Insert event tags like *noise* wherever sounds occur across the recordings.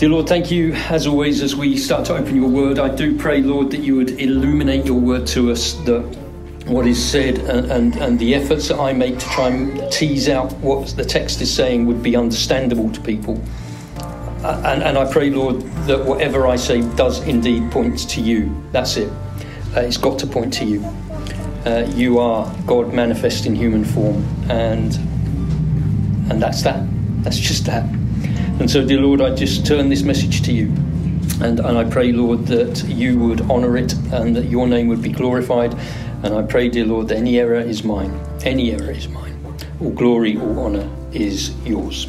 Dear Lord, thank you as always as we start to open your word. I do pray, Lord, that you would illuminate your word to us, that what is said and, and, and the efforts that I make to try and tease out what the text is saying would be understandable to people. Uh, and, and I pray, Lord, that whatever I say does indeed point to you. That's it. Uh, it's got to point to you. Uh, you are God manifest in human form, and and that's that. That's just that. And so, dear Lord, I just turn this message to you. And, and I pray, Lord, that you would honour it and that your name would be glorified. And I pray, dear Lord, that any error is mine. Any error is mine. All glory, all honour is yours.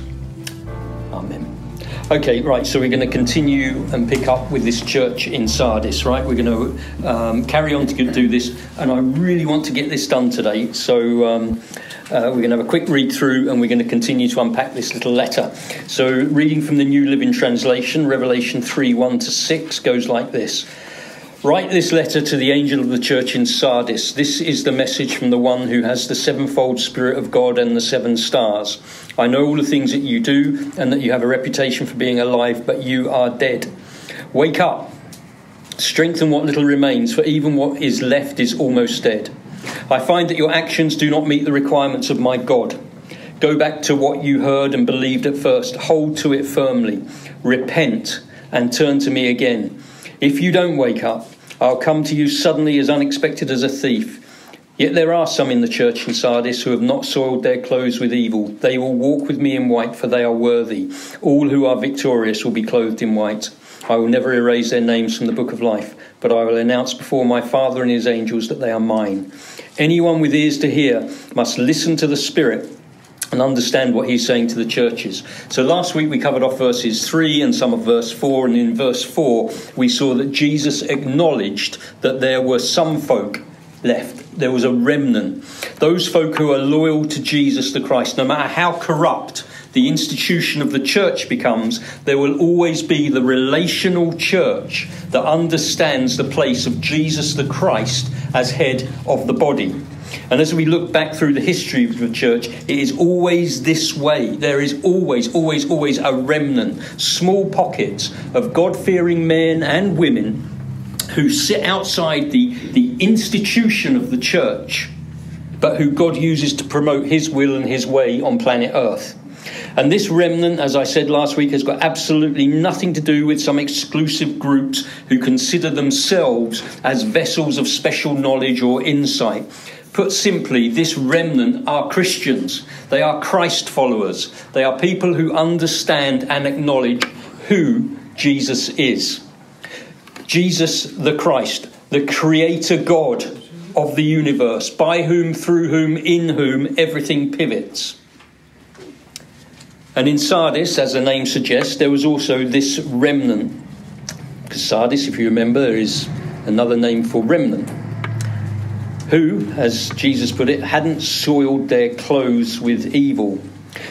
Okay, right, so we're going to continue and pick up with this church in Sardis, right? We're going to um, carry on to do this, and I really want to get this done today. So um, uh, we're going to have a quick read through and we're going to continue to unpack this little letter. So, reading from the New Living Translation, Revelation 3 1 to 6 goes like this. Write this letter to the angel of the church in Sardis. This is the message from the one who has the sevenfold Spirit of God and the seven stars. I know all the things that you do and that you have a reputation for being alive, but you are dead. Wake up, strengthen what little remains, for even what is left is almost dead. I find that your actions do not meet the requirements of my God. Go back to what you heard and believed at first. Hold to it firmly. Repent and turn to me again. If you don't wake up, I'll come to you suddenly as unexpected as a thief. Yet there are some in the church in Sardis who have not soiled their clothes with evil. They will walk with me in white, for they are worthy. All who are victorious will be clothed in white. I will never erase their names from the book of life, but I will announce before my Father and his angels that they are mine. Anyone with ears to hear must listen to the Spirit and understand what he's saying to the churches. So last week we covered off verses 3 and some of verse 4, and in verse 4 we saw that Jesus acknowledged that there were some folk left. There was a remnant. Those folk who are loyal to Jesus the Christ, no matter how corrupt the institution of the church becomes, there will always be the relational church that understands the place of Jesus the Christ as head of the body. And as we look back through the history of the church, it is always this way. There is always, always, always a remnant, small pockets of God fearing men and women who sit outside the, the institution of the church, but who God uses to promote his will and his way on planet Earth. And this remnant, as I said last week, has got absolutely nothing to do with some exclusive groups who consider themselves as vessels of special knowledge or insight. Put simply, this remnant are Christians. They are Christ followers. They are people who understand and acknowledge who Jesus is. Jesus the Christ, the Creator God of the universe, by whom, through whom, in whom everything pivots. And in Sardis, as the name suggests, there was also this remnant. Because Sardis, if you remember, is another name for remnant. Who, as Jesus put it, hadn't soiled their clothes with evil.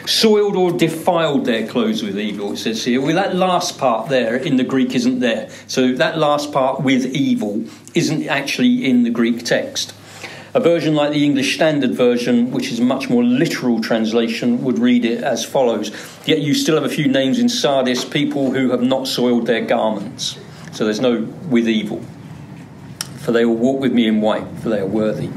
Soiled or defiled their clothes with evil, it says here. Well, that last part there in the Greek isn't there. So that last part with evil isn't actually in the Greek text. A version like the English Standard Version, which is a much more literal translation, would read it as follows Yet you still have a few names in Sardis, people who have not soiled their garments. So there's no with evil. For they will walk with me in white, for they are worthy.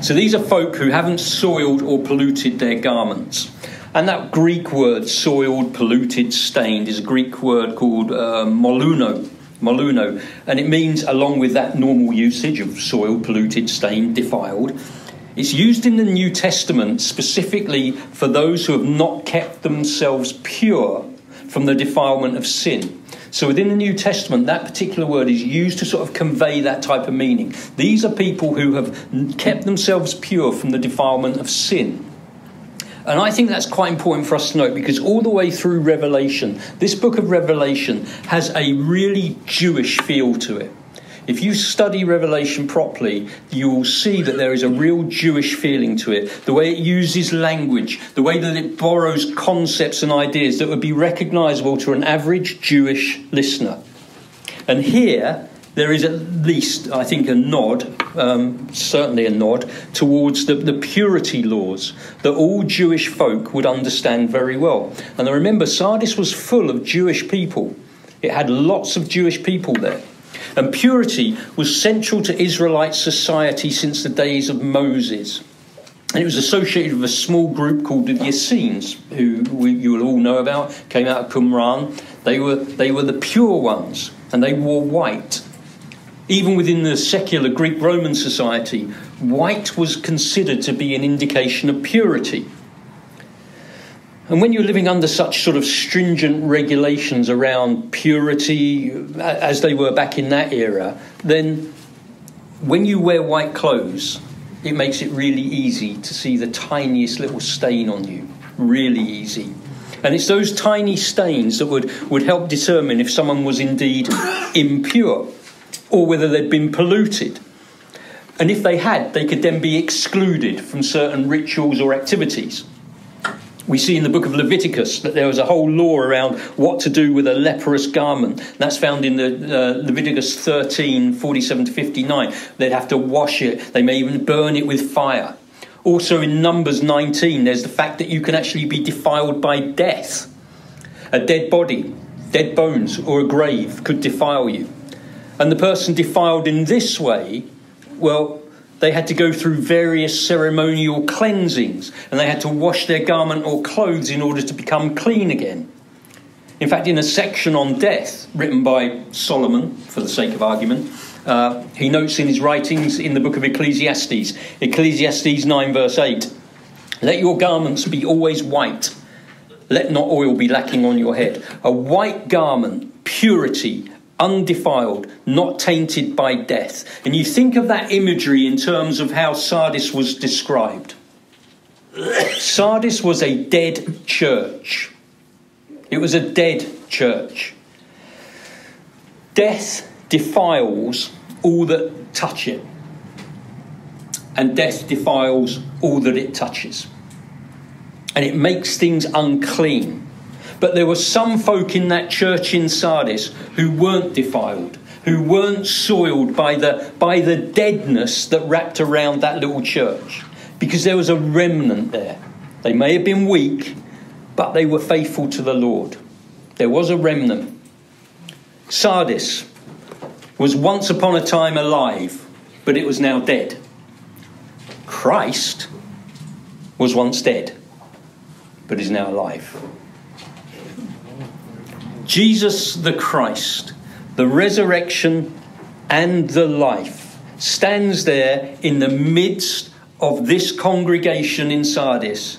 So these are folk who haven't soiled or polluted their garments. And that Greek word, soiled, polluted, stained, is a Greek word called uh, moluno, moluno, and it means, along with that normal usage of soiled, polluted, stained, defiled, it's used in the New Testament specifically for those who have not kept themselves pure from the defilement of sin. So within the New Testament, that particular word is used to sort of convey that type of meaning. These are people who have kept themselves pure from the defilement of sin. And I think that's quite important for us to note because all the way through Revelation, this book of Revelation has a really Jewish feel to it. If you study Revelation properly, you will see that there is a real Jewish feeling to it. The way it uses language, the way that it borrows concepts and ideas that would be recognizable to an average Jewish listener. And here, there is at least, I think, a nod, um, certainly a nod, towards the, the purity laws that all Jewish folk would understand very well. And I remember Sardis was full of Jewish people. It had lots of Jewish people there. And purity was central to Israelite society since the days of Moses. And it was associated with a small group called the Essenes, who we, you will all know about, came out of Qumran. They were, they were the pure ones, and they wore white. Even within the secular Greek Roman society, white was considered to be an indication of purity. And when you're living under such sort of stringent regulations around purity, as they were back in that era, then when you wear white clothes, it makes it really easy to see the tiniest little stain on you. Really easy. And it's those tiny stains that would, would help determine if someone was indeed *coughs* impure or whether they'd been polluted. And if they had, they could then be excluded from certain rituals or activities. We see in the book of Leviticus that there was a whole law around what to do with a leprous garment. That's found in the uh, Leviticus 13, 47 to 59. They'd have to wash it, they may even burn it with fire. Also in Numbers 19, there's the fact that you can actually be defiled by death. A dead body, dead bones, or a grave could defile you. And the person defiled in this way, well, they had to go through various ceremonial cleansings and they had to wash their garment or clothes in order to become clean again. In fact, in a section on death written by Solomon, for the sake of argument, uh, he notes in his writings in the book of Ecclesiastes, Ecclesiastes 9, verse 8, Let your garments be always white, let not oil be lacking on your head. A white garment, purity, undefiled, not tainted by death. And you think of that imagery in terms of how Sardis was described. Sardis was a dead church. It was a dead church. Death defiles all that touch it, and death defiles all that it touches. And it makes things unclean. But there were some folk in that church in Sardis who weren't defiled, who weren't soiled by the, by the deadness that wrapped around that little church, because there was a remnant there. They may have been weak, but they were faithful to the Lord. There was a remnant. Sardis was once upon a time alive, but it was now dead. Christ was once dead, but is now alive. Jesus the Christ, the resurrection and the life, stands there in the midst of this congregation in Sardis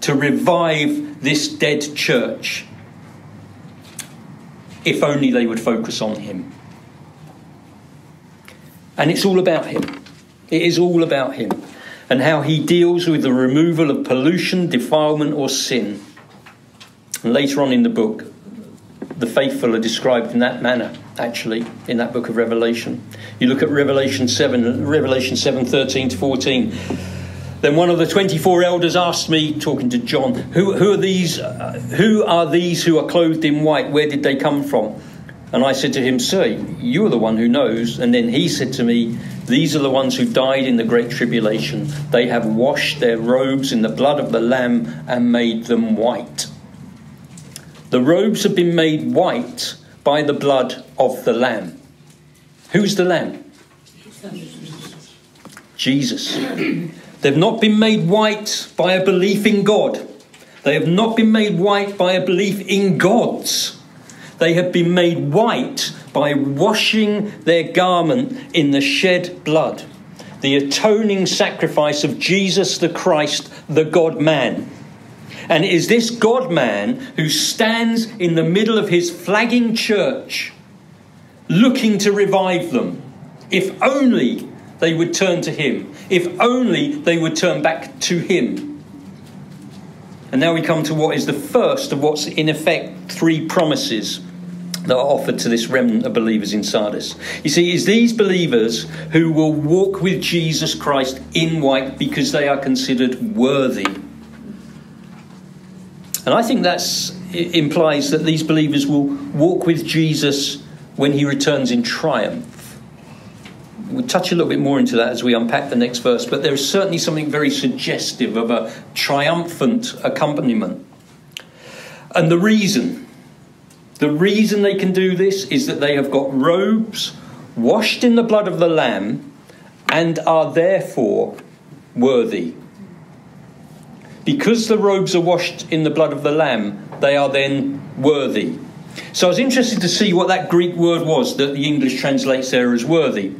to revive this dead church. If only they would focus on him. And it's all about him. It is all about him and how he deals with the removal of pollution, defilement, or sin. Later on in the book, the faithful are described in that manner actually in that book of revelation. You look at revelation 7 revelation 7 13 to 14 then one of the 24 elders asked me talking to john who, who are these uh, who are these who are clothed in white? Where did they come from? And i said to him sir you are the one who knows. And then he said to me these are the ones who died in the great tribulation. They have washed their robes in the blood of the lamb and made them white the robes have been made white by the blood of the Lamb. Who's the Lamb? Jesus. *clears throat* They've not been made white by a belief in God. They have not been made white by a belief in gods. They have been made white by washing their garment in the shed blood, the atoning sacrifice of Jesus the Christ, the God man. And it is this God man who stands in the middle of his flagging church looking to revive them. If only they would turn to him. If only they would turn back to him. And now we come to what is the first of what's in effect three promises that are offered to this remnant of believers in Sardis. You see, it's these believers who will walk with Jesus Christ in white because they are considered worthy and I think that implies that these believers will walk with Jesus when he returns in triumph. We'll touch a little bit more into that as we unpack the next verse, but there is certainly something very suggestive of a triumphant accompaniment. And the reason The reason they can do this is that they have got robes washed in the blood of the Lamb and are therefore worthy. Because the robes are washed in the blood of the Lamb, they are then worthy. So I was interested to see what that Greek word was that the English translates there as worthy.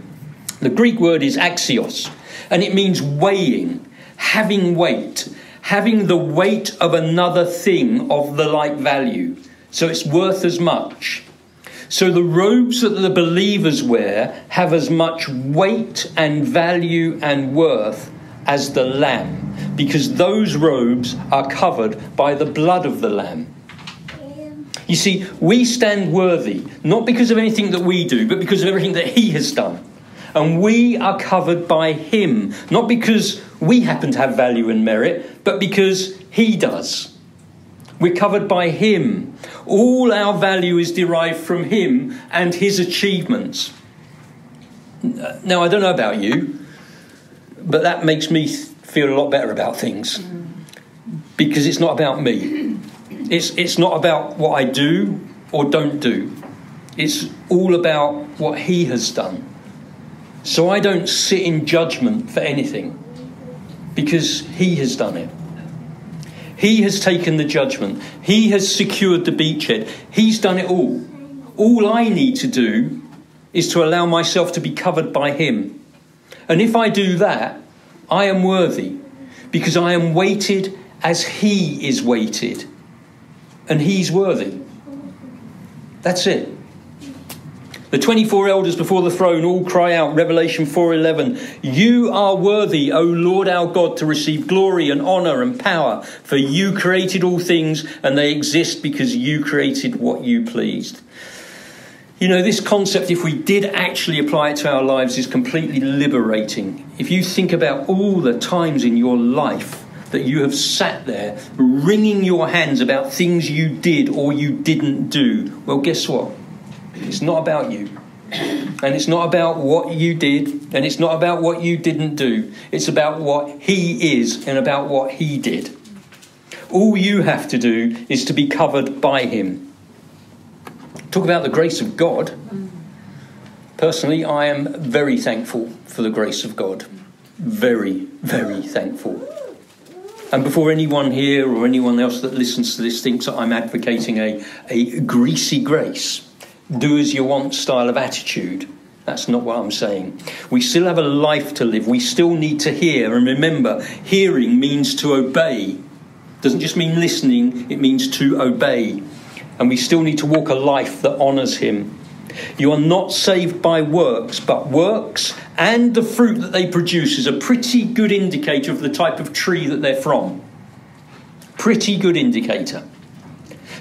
The Greek word is axios, and it means weighing, having weight, having the weight of another thing of the like value. So it's worth as much. So the robes that the believers wear have as much weight and value and worth as the lamb, because those robes are covered by the blood of the lamb. You see, we stand worthy, not because of anything that we do, but because of everything that He has done. And we are covered by Him, not because we happen to have value and merit, but because He does. We're covered by Him. All our value is derived from Him and His achievements. Uh, now, I don't know about you, but that makes me feel a lot better about things because it's not about me. It's, it's not about what I do or don't do. It's all about what He has done. So I don't sit in judgment for anything because He has done it. He has taken the judgment. He has secured the beachhead. He's done it all. All I need to do is to allow myself to be covered by Him. And if I do that, I am worthy because I am weighted as He is weighted and he's worthy. That's it. The 24 elders before the throne all cry out, Revelation 4:11, "You are worthy, O Lord our God, to receive glory and honor and power, for you created all things and they exist because you created what you pleased." You know, this concept, if we did actually apply it to our lives, is completely liberating. If you think about all the times in your life that you have sat there wringing your hands about things you did or you didn't do, well, guess what? It's not about you. And it's not about what you did, and it's not about what you didn't do. It's about what He is and about what He did. All you have to do is to be covered by Him. Talk about the grace of God. Personally, I am very thankful for the grace of God. Very, very thankful. And before anyone here or anyone else that listens to this thinks that I'm advocating a, a greasy grace, do as you want style of attitude, that's not what I'm saying. We still have a life to live. We still need to hear. And remember, hearing means to obey. Doesn't just mean listening, it means to obey. And we still need to walk a life that honours Him. You are not saved by works, but works and the fruit that they produce is a pretty good indicator of the type of tree that they're from. Pretty good indicator.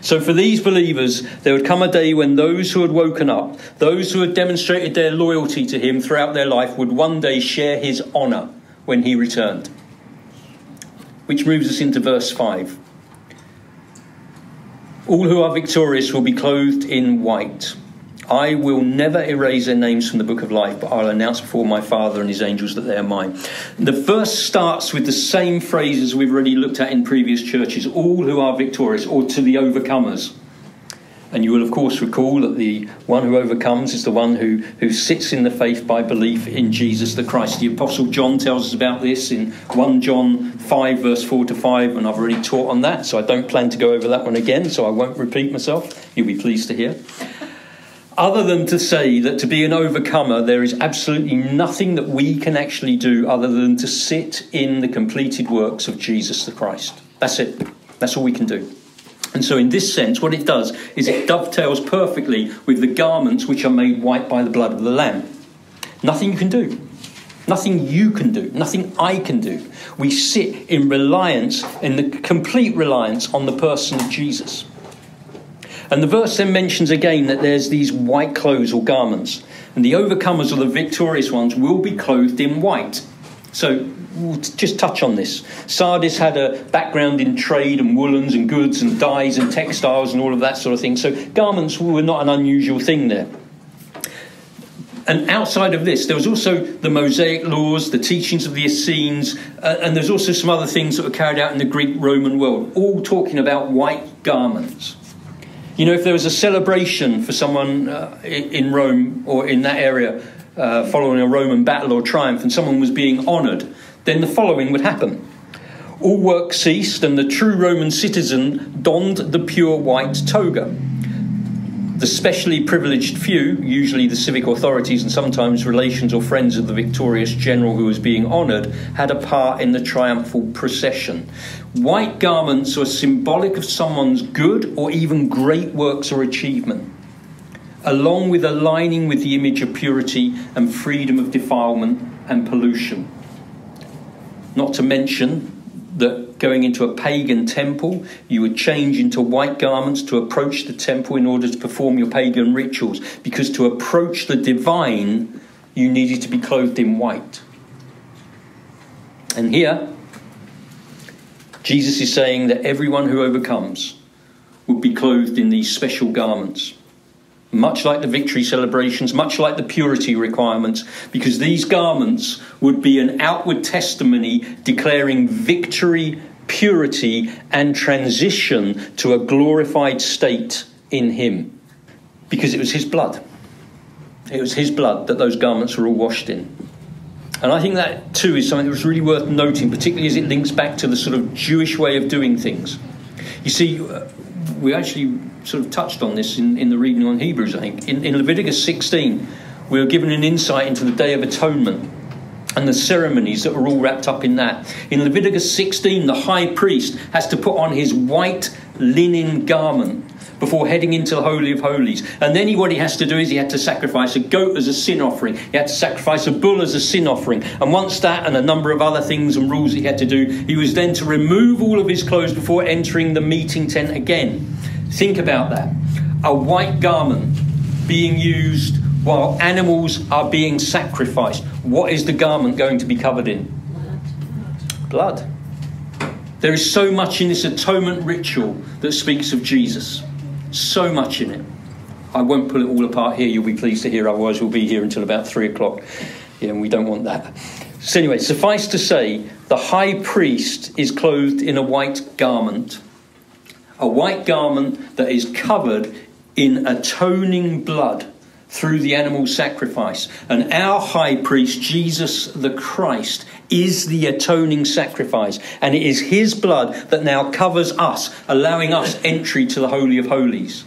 So, for these believers, there would come a day when those who had woken up, those who had demonstrated their loyalty to him throughout their life, would one day share his honour when he returned. Which moves us into verse 5. All who are victorious will be clothed in white I will never erase their names from the book of life, but I'll announce before my Father and his angels that they are mine. The verse starts with the same phrases we've already looked at in previous churches all who are victorious, or to the overcomers. And you will, of course, recall that the one who overcomes is the one who, who sits in the faith by belief in Jesus the Christ. The Apostle John tells us about this in 1 John 5, verse 4 to 5, and I've already taught on that, so I don't plan to go over that one again, so I won't repeat myself. You'll be pleased to hear other than to say that to be an overcomer, there is absolutely nothing that we can actually do other than to sit in the completed works of Jesus the Christ. That's it. That's all we can do. And so, in this sense, what it does is it dovetails perfectly with the garments which are made white by the blood of the Lamb. Nothing you can do. Nothing you can do. Nothing I can do. We sit in reliance, in the complete reliance on the person of Jesus. And the verse then mentions again that there's these white clothes or garments, and the overcomers or the victorious ones will be clothed in white. So we'll just touch on this. Sardis had a background in trade and woolens and goods and dyes and textiles and all of that sort of thing. So garments were not an unusual thing there. And outside of this, there was also the Mosaic laws, the teachings of the Essenes, uh, and there's also some other things that were carried out in the Greek Roman world, all talking about white garments. You know, if there was a celebration for someone uh, in Rome or in that area uh, following a Roman battle or triumph and someone was being honoured, then the following would happen. All work ceased, and the true Roman citizen donned the pure white toga. The specially privileged few, usually the civic authorities and sometimes relations or friends of the victorious general who was being honoured, had a part in the triumphal procession. White garments were symbolic of someone's good or even great works or achievement, along with aligning with the image of purity and freedom of defilement and pollution. Not to mention that going into a pagan temple, you would change into white garments to approach the temple in order to perform your pagan rituals, because to approach the divine, you needed to be clothed in white. And here, Jesus is saying that everyone who overcomes would be clothed in these special garments much like the victory celebrations, much like the purity requirements, because these garments would be an outward testimony declaring victory, purity, and transition to a glorified state in Him. Because it was His blood. It was His blood that those garments were all washed in. And I think that too is something that was really worth noting, particularly as it links back to the sort of Jewish way of doing things. You see, uh, we actually sort of touched on this in, in the reading on Hebrews, I think. In, in Leviticus 16, we were given an insight into the Day of Atonement and the ceremonies that were all wrapped up in that. In Leviticus 16, the high priest has to put on his white linen garment before heading into the Holy of Holies. And then he, what he has to do is he had to sacrifice a goat as a sin offering. He had to sacrifice a bull as a sin offering. And once that and a number of other things and rules he had to do, he was then to remove all of his clothes before entering the meeting tent again. Think about that. A white garment being used while animals are being sacrificed. What is the garment going to be covered in? Blood. There is so much in this atonement ritual that speaks of Jesus. So much in it. I won't pull it all apart here, you'll be pleased to hear, otherwise, we'll be here until about three o'clock. Yeah, and we don't want that. So, anyway, suffice to say, the high priest is clothed in a white garment, a white garment that is covered in atoning blood through the animal sacrifice. And our high priest, Jesus the Christ, is the atoning sacrifice. And it is his blood that now covers us, allowing us entry to the Holy of Holies.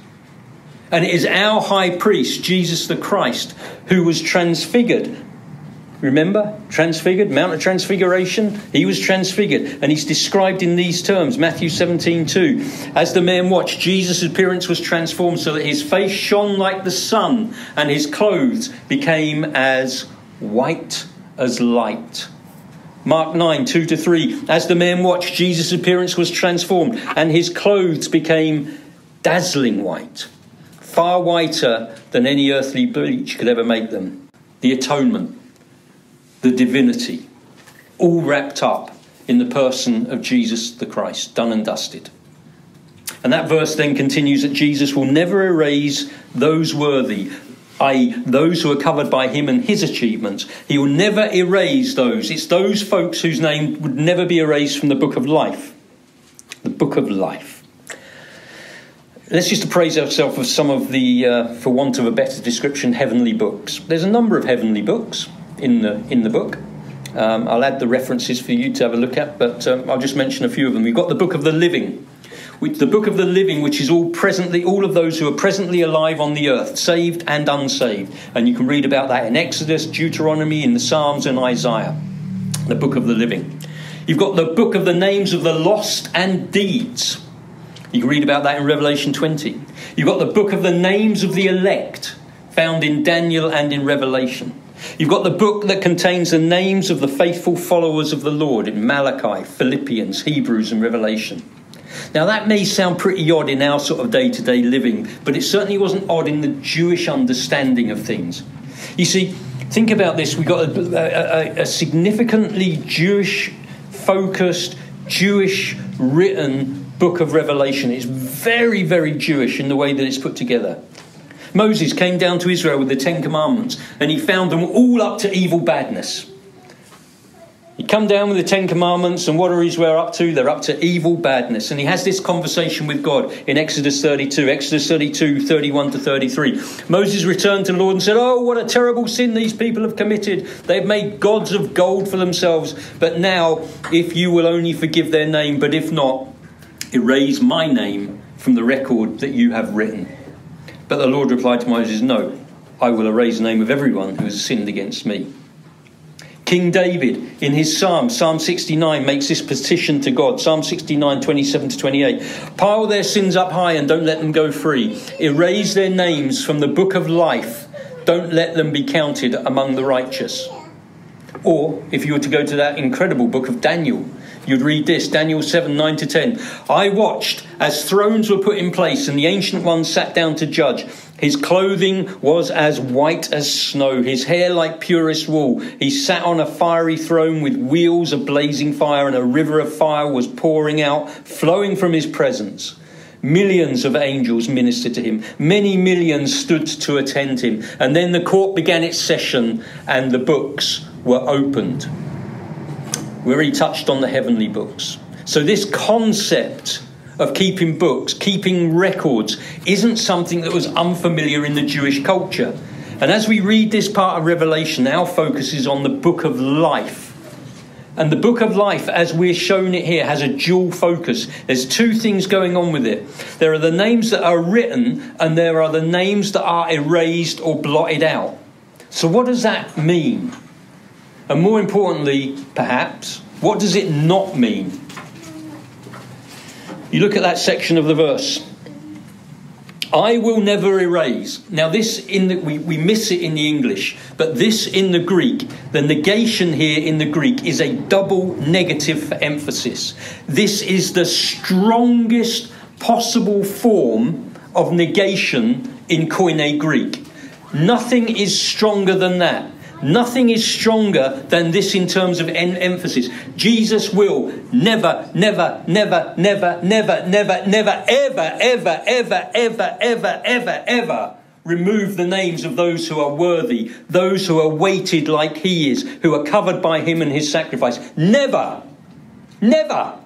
And it is our high priest, Jesus the Christ, who was transfigured Remember? Transfigured, Mount of Transfiguration. He was transfigured, and he's described in these terms Matthew 17 2. As the man watched, Jesus' appearance was transformed so that his face shone like the sun, and his clothes became as white as light. Mark 9 2 to 3. As the man watched, Jesus' appearance was transformed, and his clothes became dazzling white, far whiter than any earthly bleach could ever make them. The atonement the divinity, all wrapped up in the person of Jesus the Christ, done and dusted. And that verse then continues that Jesus will never erase those worthy, i.e., those who are covered by him and his achievements. He will never erase those. It's those folks whose name would never be erased from the book of life. The book of life. Let's just appraise ourselves of some of the, uh, for want of a better description, heavenly books. There's a number of heavenly books in the in the book. Um, I'll add the references for you to have a look at, but um, I'll just mention a few of them. We've got the Book of the Living, which, the Book of the Living, which is all presently all of those who are presently alive on the earth, saved and unsaved, and you can read about that in Exodus, Deuteronomy, in the Psalms, and Isaiah. The Book of the Living. You've got the Book of the Names of the Lost and Deeds. You can read about that in Revelation 20. You've got the Book of the Names of the Elect, found in Daniel and in Revelation. You've got the book that contains the names of the faithful followers of the Lord in Malachi, Philippians, Hebrews, and Revelation. Now, that may sound pretty odd in our sort of day to day living, but it certainly wasn't odd in the Jewish understanding of things. You see, think about this we've got a, a, a significantly Jewish focused, Jewish written book of Revelation. It's very, very Jewish in the way that it's put together. Moses came down to Israel with the Ten Commandments and he found them all up to evil badness. He come down with the Ten Commandments, and what are Israel up to? They're up to evil, badness. And he has this conversation with God in Exodus 32, Exodus 32, 31 to 33. Moses returned to the Lord and said, Oh, what a terrible sin these people have committed. They've made gods of gold for themselves. But now, if you will only forgive their name, but if not, erase my name from the record that you have written. But the Lord replied to Moses, No, I will erase the name of everyone who has sinned against me. King David, in his psalm, Psalm 69, makes this petition to God. Psalm 69, 27 to 28. Pile their sins up high and don't let them go free. Erase their names from the book of life. Don't let them be counted among the righteous. Or, if you were to go to that incredible book of Daniel, you'd read this Daniel 7 9 to 10. I watched as thrones were put in place and the ancient ones sat down to judge. His clothing was as white as snow, his hair like purest wool. He sat on a fiery throne with wheels of blazing fire, and a river of fire was pouring out, flowing from his presence. Millions of angels ministered to him. Many millions stood to attend him. And then the court began its session, and the books were opened. We already touched on the heavenly books. So, this concept of keeping books, keeping records, isn't something that was unfamiliar in the Jewish culture. And as we read this part of Revelation, our focus is on the book of life. And the book of life, as we're shown it here, has a dual focus. There's two things going on with it. There are the names that are written, and there are the names that are erased or blotted out. So, what does that mean? And more importantly, perhaps, what does it not mean? You look at that section of the verse. I will never erase. Now, this in the, we, we miss it in the English, but this in the Greek, the negation here in the Greek is a double negative for emphasis. This is the strongest possible form of negation in Koine Greek. Nothing is stronger than that. Nothing is stronger than this in terms of en- emphasis. Jesus will never, never, never, never, never, never, never, ever, ever, ever, ever, ever, ever, ever remove the names of those who are worthy, those who are weighted like he is, who are covered by him and his sacrifice. Never, never.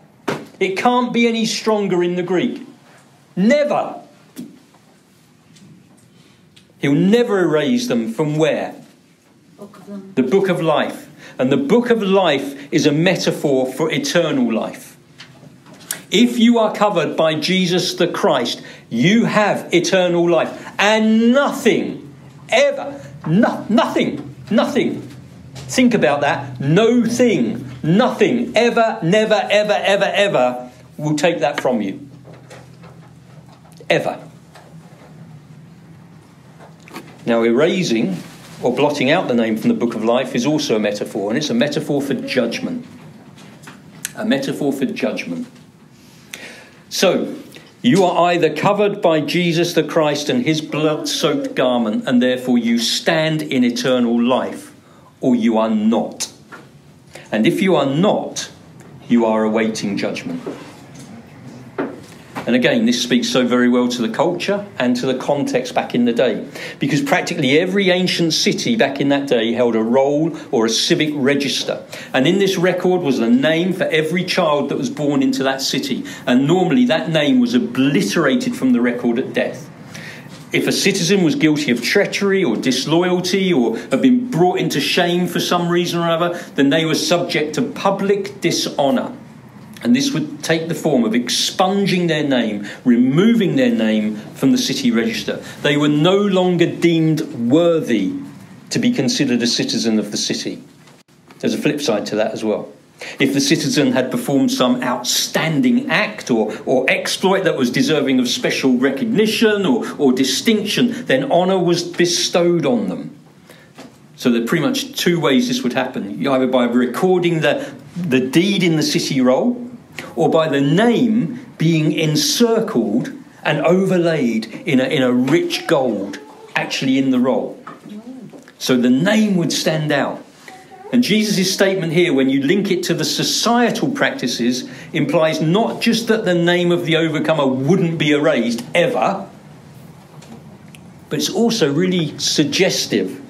It can't be any stronger in the Greek. Never. He'll never erase them from where? The book of life. And the book of life is a metaphor for eternal life. If you are covered by Jesus the Christ, you have eternal life. And nothing, ever, no, nothing, nothing. Think about that. No thing, nothing, ever, never, ever, ever, ever will take that from you. Ever. Now, erasing or blotting out the name from the book of life is also a metaphor, and it's a metaphor for judgment. A metaphor for judgment. So, you are either covered by Jesus the Christ and his blood soaked garment, and therefore you stand in eternal life, or you are not. And if you are not, you are awaiting judgment. And again, this speaks so very well to the culture and to the context back in the day. Because practically every ancient city back in that day held a roll or a civic register. And in this record was the name for every child that was born into that city. And normally that name was obliterated from the record at death. If a citizen was guilty of treachery or disloyalty or had been brought into shame for some reason or other, then they were subject to public dishonour. And this would take the form of expunging their name, removing their name from the city register. They were no longer deemed worthy to be considered a citizen of the city. There's a flip side to that as well. If the citizen had performed some outstanding act or, or exploit that was deserving of special recognition or, or distinction, then honour was bestowed on them. So there are pretty much two ways this would happen. Either by recording the, the deed in the city roll, or by the name being encircled and overlaid in a, in a rich gold, actually in the roll. So the name would stand out. And Jesus' statement here, when you link it to the societal practices, implies not just that the name of the overcomer wouldn't be erased ever, but it's also really suggestive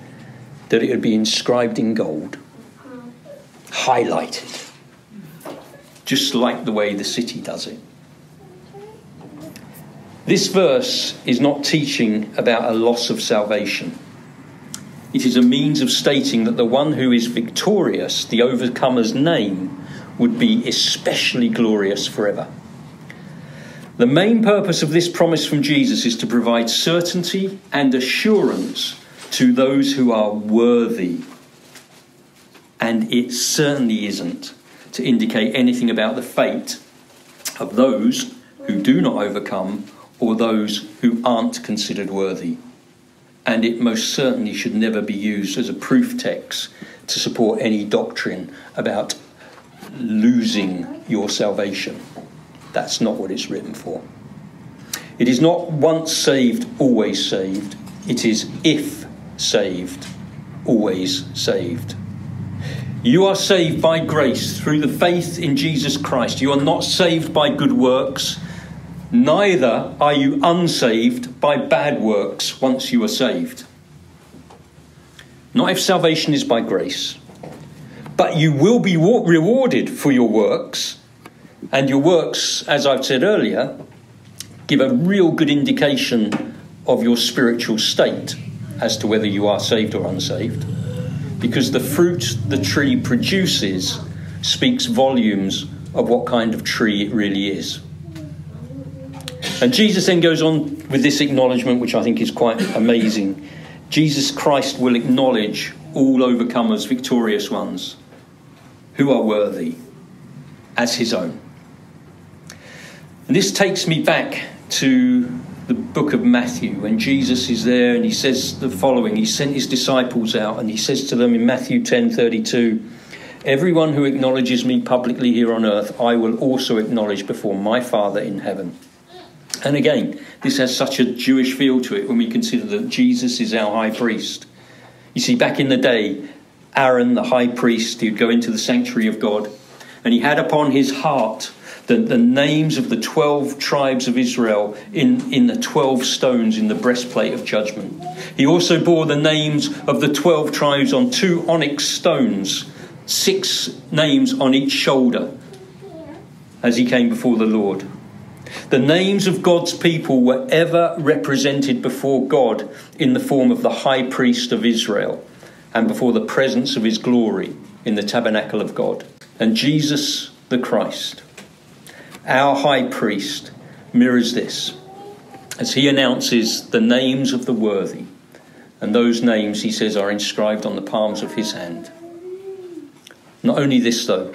that it would be inscribed in gold. highlighted, just like the way the city does it. This verse is not teaching about a loss of salvation. It is a means of stating that the one who is victorious, the overcomer's name, would be especially glorious forever. The main purpose of this promise from Jesus is to provide certainty and assurance to those who are worthy. And it certainly isn't to indicate anything about the fate of those who do not overcome or those who aren't considered worthy. And it most certainly should never be used as a proof text to support any doctrine about losing your salvation. That's not what it's written for. It is not once saved, always saved. It is if saved, always saved. You are saved by grace through the faith in Jesus Christ. You are not saved by good works neither are you unsaved by bad works once you are saved. Not if salvation is by grace, but you will be rewarded for your works, and your works, as I've said earlier, give a real good indication of your spiritual state as to whether you are saved or unsaved. Because the fruit the tree produces speaks volumes of what kind of tree it really is. And Jesus then goes on with this acknowledgement, which I think is quite amazing. Jesus Christ will acknowledge all overcomers, victorious ones, who are worthy as his own. And this takes me back to the book of Matthew when Jesus is there and he says the following He sent his disciples out and he says to them in Matthew 10 32, Everyone who acknowledges me publicly here on earth, I will also acknowledge before my Father in heaven. And again, this has such a Jewish feel to it when we consider that Jesus is our high priest. You see, back in the day, Aaron, the high priest, he would go into the sanctuary of God, and he had upon his heart the, the names of the 12 tribes of Israel in, in the 12 stones in the breastplate of judgment. He also bore the names of the 12 tribes on two onyx stones, six names on each shoulder, as he came before the Lord. The names of God's people were ever represented before God in the form of the high priest of Israel and before the presence of his glory in the tabernacle of God. And Jesus the Christ, our high priest, mirrors this as he announces the names of the worthy. And those names, he says, are inscribed on the palms of his hand. Not only this, though,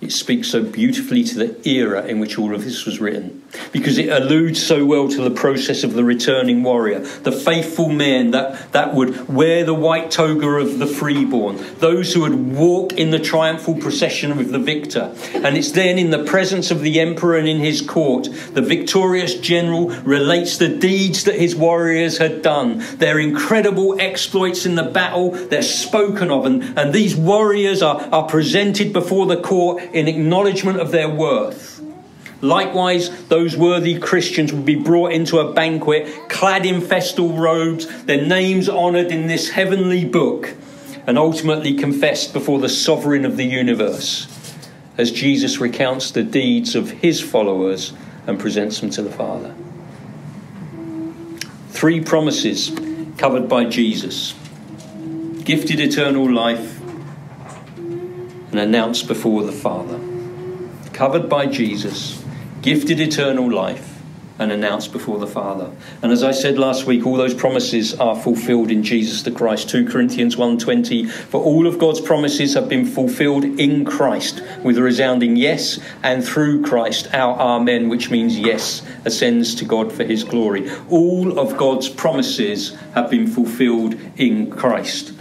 it speaks so beautifully to the era in which all of this was written because it alludes so well to the process of the returning warrior, the faithful men that, that would wear the white toga of the freeborn, those who would walk in the triumphal procession with the victor. And it's then in the presence of the emperor and in his court, the victorious general relates the deeds that his warriors had done, their incredible exploits in the battle, they're spoken of, and, and these warriors are, are presented before the court in acknowledgement of their worth. Likewise, those worthy Christians would be brought into a banquet, clad in festal robes, their names honoured in this heavenly book, and ultimately confessed before the sovereign of the universe, as Jesus recounts the deeds of his followers and presents them to the Father. Three promises covered by Jesus gifted eternal life and announced before the Father. Covered by Jesus gifted eternal life, and announced before the Father. And as I said last week, all those promises are fulfilled in Jesus the Christ. 2 Corinthians 1:20, for all of God's promises have been fulfilled in Christ with a resounding yes, and through Christ our amen, which means yes, ascends to God for his glory. All of God's promises have been fulfilled in Christ.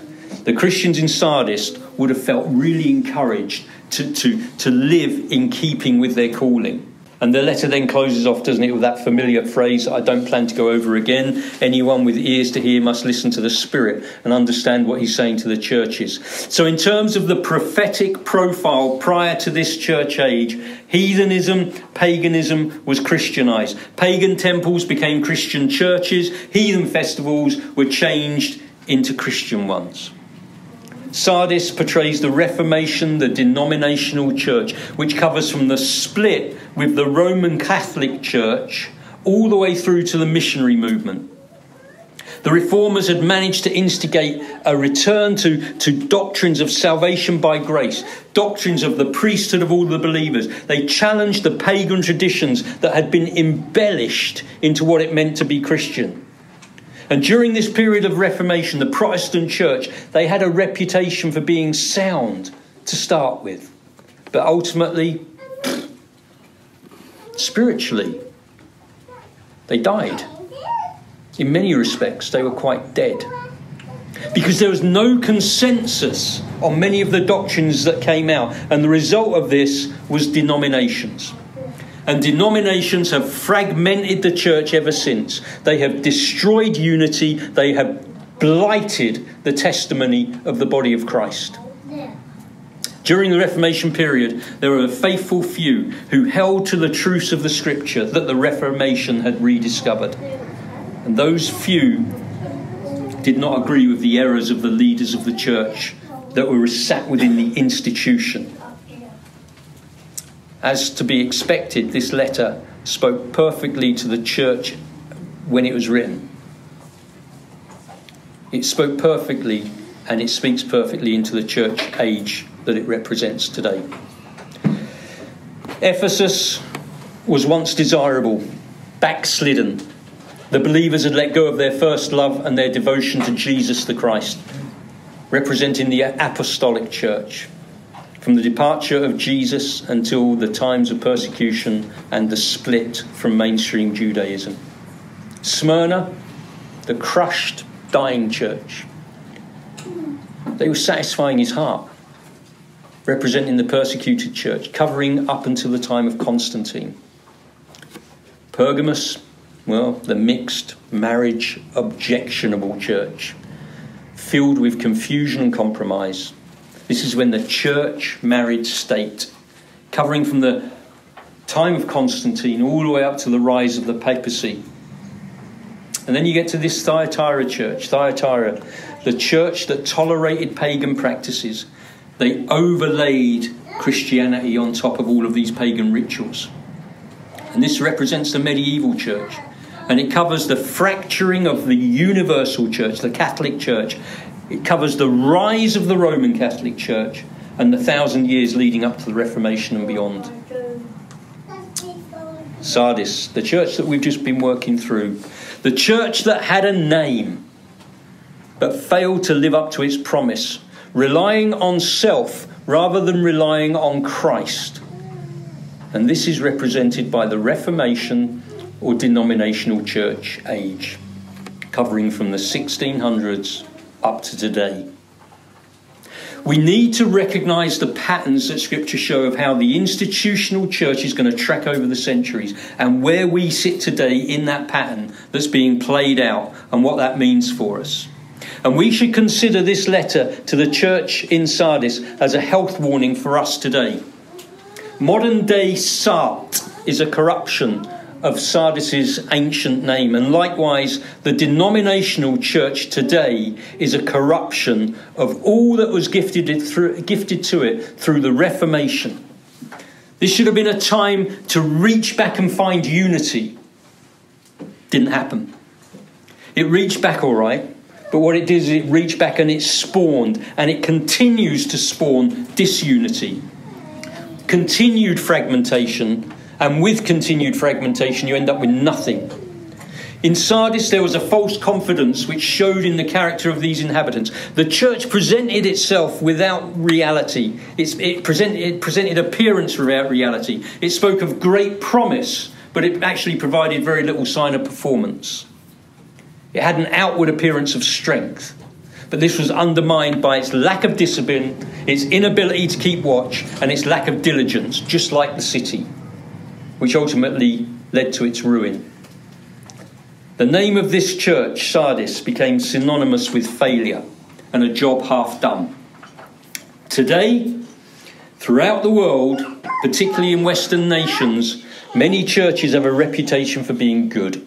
The Christians in Sardis would have felt really encouraged to, to, to live in keeping with their calling. And the letter then closes off, doesn't it, with that familiar phrase I don't plan to go over again. Anyone with ears to hear must listen to the Spirit and understand what he's saying to the churches. So, in terms of the prophetic profile prior to this church age, heathenism, paganism was Christianized. Pagan temples became Christian churches, heathen festivals were changed into Christian ones. Sardis portrays the Reformation, the denominational church, which covers from the split with the Roman Catholic Church all the way through to the missionary movement. The reformers had managed to instigate a return to, to doctrines of salvation by grace, doctrines of the priesthood of all the believers. They challenged the pagan traditions that had been embellished into what it meant to be Christian. And during this period of Reformation, the Protestant church, they had a reputation for being sound to start with. But ultimately, spiritually, they died. In many respects, they were quite dead. Because there was no consensus on many of the doctrines that came out, and the result of this was denominations. And denominations have fragmented the church ever since. They have destroyed unity, they have blighted the testimony of the body of Christ. During the Reformation period, there were a faithful few who held to the truths of the Scripture that the Reformation had rediscovered. And those few did not agree with the errors of the leaders of the church that were sat within the institution. As to be expected, this letter spoke perfectly to the church when it was written. It spoke perfectly and it speaks perfectly into the church age that it represents today. Ephesus was once desirable, backslidden. The believers had let go of their first love and their devotion to Jesus the Christ, representing the apostolic church from the departure of Jesus until the times of persecution and the split from mainstream Judaism. Smyrna, the crushed, dying church. They were satisfying his heart, representing the persecuted church, covering up until the time of Constantine. Pergamus, well, the mixed, marriage, objectionable church, filled with confusion and compromise this is when the church married state, covering from the time of Constantine all the way up to the rise of the papacy. And then you get to this Thyatira church, Thyatira, the church that tolerated pagan practices. They overlaid Christianity on top of all of these pagan rituals. And this represents the medieval church. And it covers the fracturing of the universal church, the Catholic Church, it covers the rise of the Roman Catholic Church and the thousand years leading up to the Reformation and beyond. Sardis, the church that we've just been working through, the church that had a name but failed to live up to its promise, relying on self rather than relying on Christ. And this is represented by the Reformation or denominational church age, covering from the 1600s up to today. We need to recognize the patterns that Scripture show of how the institutional church is going to track over the centuries and where we sit today in that pattern that's being played out and what that means for us. And we should consider this letter to the church in Sardis as a health warning for us today. Modern day Sart is a corruption of Sardis's ancient name, and likewise, the denominational church today is a corruption of all that was gifted, through, gifted to it through the Reformation. This should have been a time to reach back and find unity. Didn't happen. It reached back all right, but what it did is it reached back and it spawned, and it continues to spawn disunity, continued fragmentation, and with continued fragmentation, you end up with nothing. In Sardis, there was a false confidence which showed in the character of these inhabitants. The church presented itself without reality, it's, it, it presented appearance without reality. It spoke of great promise, but it actually provided very little sign of performance. It had an outward appearance of strength, but this was undermined by its lack of discipline, its inability to keep watch, and its lack of diligence, just like the city which ultimately led to its ruin. The name of this church, Sardis, became synonymous with failure and a job half done. Today, throughout the world, particularly in Western nations, many churches have a reputation for being good.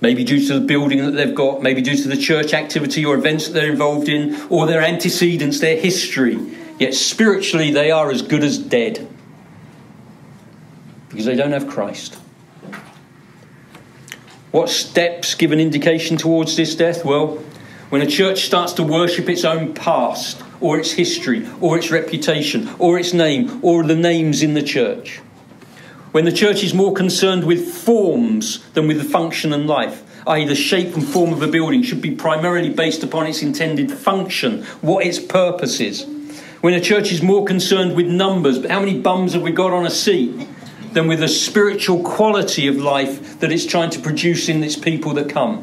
Maybe due to the building that they've got, maybe due to the church activity or events that they're involved in, or their antecedents, their history. Yet spiritually, they are as good as dead because they don't have Christ. What steps give an indication towards this death? Well, when a church starts to worship its own past, or its history, or its reputation, or its name, or the names in the church. When the church is more concerned with forms than with the function and life, i.e., the shape and form of a building should be primarily based upon its intended function, what its purpose is. When a church is more concerned with numbers, how many bums have we got on a seat, than with the spiritual quality of life that it's trying to produce in its people that come.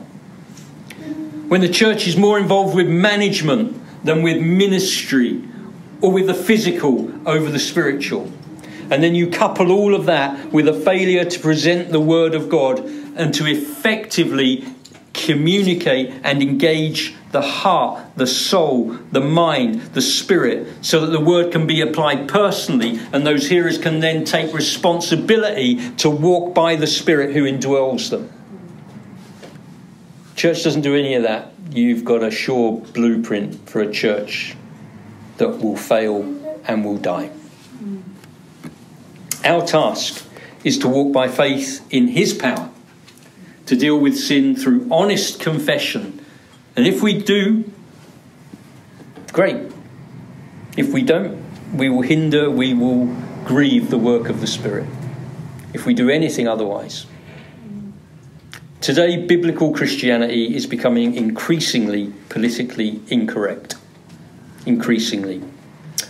When the church is more involved with management than with ministry or with the physical over the spiritual. And then you couple all of that with a failure to present the Word of God and to effectively communicate and engage the heart, the soul, the mind, the spirit, so that the Word can be applied personally and those hearers can then take responsibility to walk by the Spirit who indwells them. Church doesn't do any of that. You've got a sure blueprint for a church that will fail and will die. Our task is to walk by faith in His power, to deal with sin through honest confession. And if we do, great. If we don't, we will hinder, we will grieve the work of the Spirit. If we do anything otherwise, Today, biblical Christianity is becoming increasingly politically incorrect. Increasingly.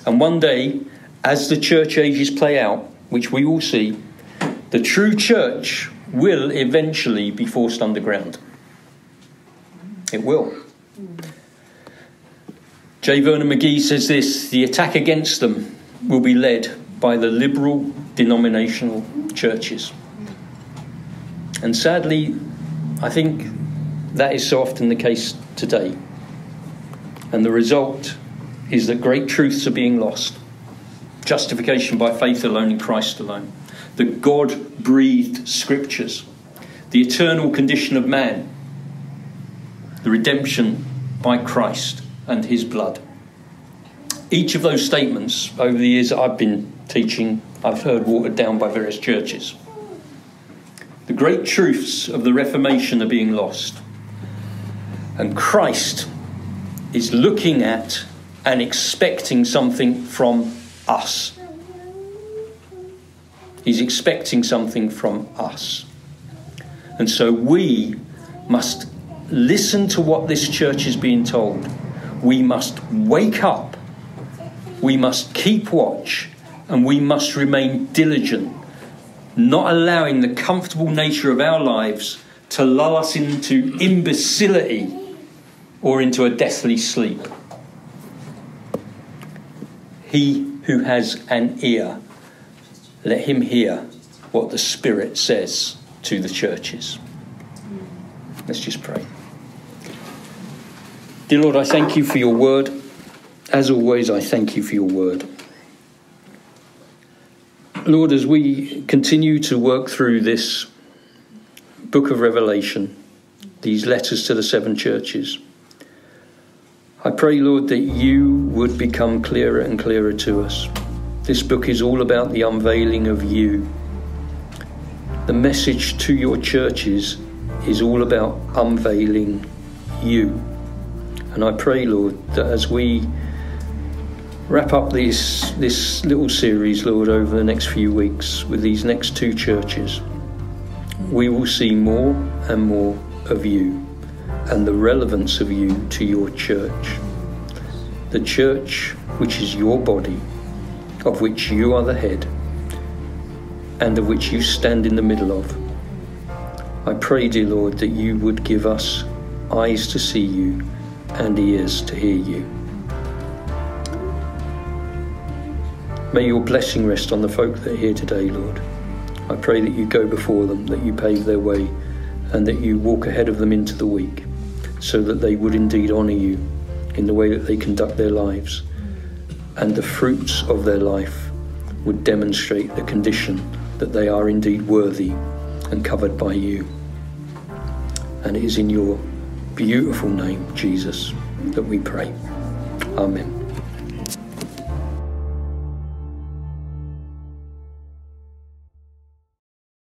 And one day, as the church ages play out, which we will see, the true church will eventually be forced underground. It will. J. Vernon McGee says this the attack against them will be led by the liberal denominational churches. And sadly, I think that is so often the case today. And the result is that great truths are being lost. Justification by faith alone in Christ alone. The God breathed scriptures. The eternal condition of man. The redemption by Christ and his blood. Each of those statements over the years I've been teaching, I've heard watered down by various churches. The great truths of the Reformation are being lost. And Christ is looking at and expecting something from us. He's expecting something from us. And so we must listen to what this church is being told. We must wake up. We must keep watch. And we must remain diligent not allowing the comfortable nature of our lives to lull us into imbecility or into a deathly sleep. He who has an ear, let him hear what the Spirit says to the churches. Let's just pray. Dear Lord, I thank you for your word. As always, I thank you for your word. Lord, as we continue to work through this book of Revelation, these letters to the seven churches, I pray, Lord, that you would become clearer and clearer to us. This book is all about the unveiling of you. The message to your churches is all about unveiling you. And I pray, Lord, that as we wrap up this this little series, Lord, over the next few weeks with these next two churches, we will see more and more of you and the relevance of you to your church. The church, which is your body, of which you are the head, and of which you stand in the middle of. I pray, dear Lord, that you would give us eyes to see you and ears to hear you. May your blessing rest on the folk that are here today, Lord. I pray that you go before them, that you pave their way, and that you walk ahead of them into the week, so that they would indeed honour you in the way that they conduct their lives, and the fruits of their life would demonstrate the condition that they are indeed worthy and covered by you. And it is in your beautiful name, Jesus, that we pray. Amen.